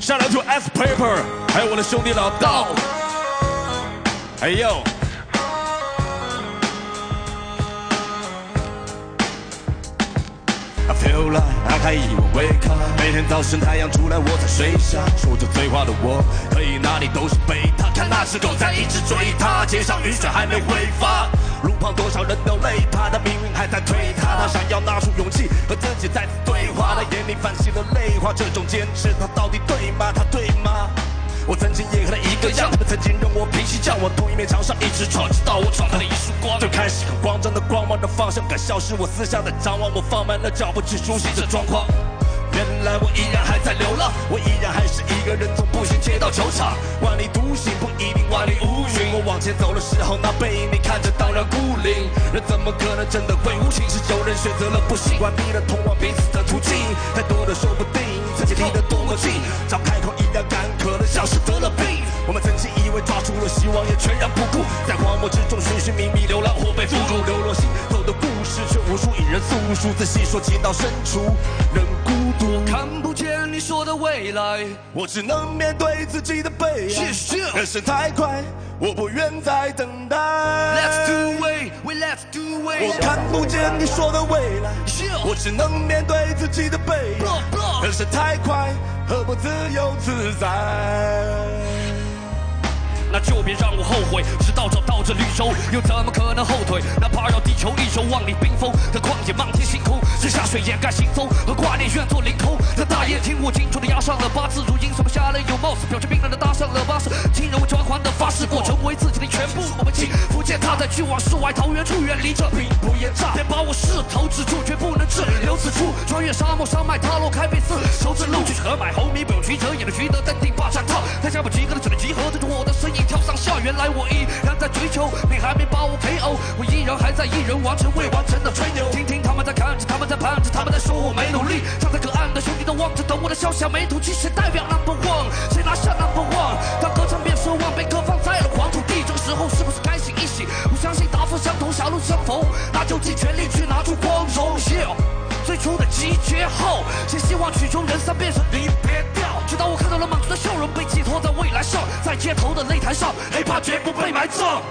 Shout out to S Paper，还有我的兄弟老道。哎呦。I feel like 打开一碗 wake up，每天早晨太阳出来我在睡下，说着醉话的我，可以哪里都是贝塔，看那只狗在一直追他，街上雨水还没挥发，路旁多少人都累他的命运还在推他，他想要拿出勇气和自己再次你，泛起了泪花，这种坚持他到底对吗？他对吗？我曾经也和他一个样，他曾经让我平息，叫我同一面墙上一直闯，直到我闯开了一束光，最开始很慌张的光芒的方向感消失，我四下的张望，我放慢了脚步去熟悉这状况。原来我依然还在流浪，往前走的时候，那背影你看着当然孤零，人怎么可能真的会无情？是有人选择了不习惯，逼了通往彼此的途径，太多的说不定，自己离得多么近，张开口一样干渴的像是得了病。我们曾经以为抓住了希望，也全然不顾，在荒漠之中寻寻觅觅，流浪或被缚住，无数引人诉说，仔细说情到深处，人孤独。我看不见你说的未来，我只能面对自己的悲哀。人生太快，我不愿再等待。Let's do it, we let's do 我 it。我看不见你说的未来，我只能面对自己的悲哀。人生太快，何不自由自在？那就别让我后悔，直到找到这绿洲，又怎么可能后退？哪怕绕地球守望你冰封的旷野，漫天星空，是下水掩盖行踪和挂念，愿做凌空。那大雁听我清楚的押上了八字，如鹰什么下了有貌似，表情冰冷的搭上了巴士，亲人为交还的发誓过，成为自己的全部。我们轻福建踏在去往世外桃源处，远离这兵不厌诈，别把我势头止住，绝不能滞留此处。穿越沙漠山脉，踏落开辟丝绸之路，去河买红米，不用曲折，也能取得登顶霸占套。在下不及格的只能集合，对着我的身影跳上校园来，我依然在追求，你还没把我 KO，我依然还在一人完成未完成的吹牛。听听他们在看着，他们在盼着，他们在说我没努力。站在隔岸的兄弟都望着，等我的消息没吐气，谁代表 number one？谁拿下 number one？当歌唱变奢望，被歌放在了黄土地，这个时候是不是该醒一醒？我相信答复相同，狭路相逢，那就尽全力去拿出光荣。yo 最初的集结后，谁希望曲终人散变成离别调？直到我看到了满足的笑容被寄托在未来上，在街头的擂台上，黑怕绝不被埋葬。